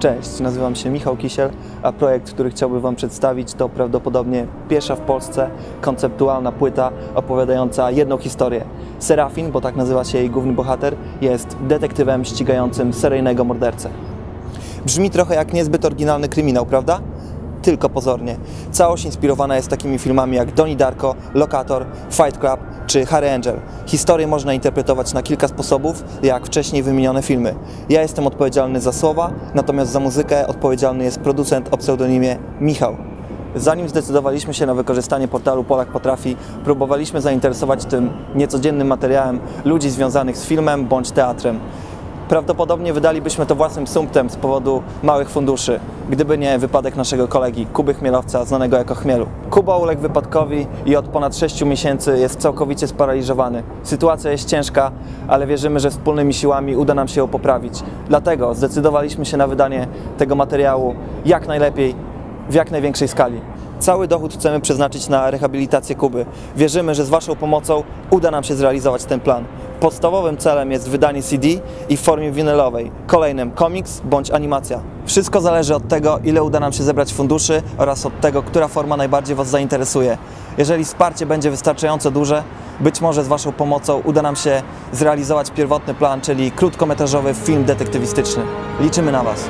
Cześć, nazywam się Michał Kisiel, a projekt, który chciałbym Wam przedstawić to prawdopodobnie pierwsza w Polsce konceptualna płyta opowiadająca jedną historię. Serafin, bo tak nazywa się jej główny bohater, jest detektywem ścigającym seryjnego mordercę. Brzmi trochę jak niezbyt oryginalny kryminał, prawda? Tylko pozornie. Całość inspirowana jest takimi filmami jak Donnie Darko, Lokator, Fight Club czy Harry Angel. Historię można interpretować na kilka sposobów, jak wcześniej wymienione filmy. Ja jestem odpowiedzialny za słowa, natomiast za muzykę odpowiedzialny jest producent o pseudonimie Michał. Zanim zdecydowaliśmy się na wykorzystanie portalu Polak Potrafi, próbowaliśmy zainteresować tym niecodziennym materiałem ludzi związanych z filmem bądź teatrem. Prawdopodobnie wydalibyśmy to własnym sumptem z powodu małych funduszy, gdyby nie wypadek naszego kolegi Kuby Chmielowca, znanego jako Chmielu. Kuba uległ wypadkowi i od ponad 6 miesięcy jest całkowicie sparaliżowany. Sytuacja jest ciężka, ale wierzymy, że wspólnymi siłami uda nam się ją poprawić. Dlatego zdecydowaliśmy się na wydanie tego materiału jak najlepiej, w jak największej skali. Cały dochód chcemy przeznaczyć na rehabilitację Kuby. Wierzymy, że z Waszą pomocą uda nam się zrealizować ten plan. Podstawowym celem jest wydanie CD i w formie winylowej, kolejnym komiks bądź animacja. Wszystko zależy od tego, ile uda nam się zebrać funduszy oraz od tego, która forma najbardziej Was zainteresuje. Jeżeli wsparcie będzie wystarczająco duże, być może z Waszą pomocą uda nam się zrealizować pierwotny plan, czyli krótkometrażowy film detektywistyczny. Liczymy na Was.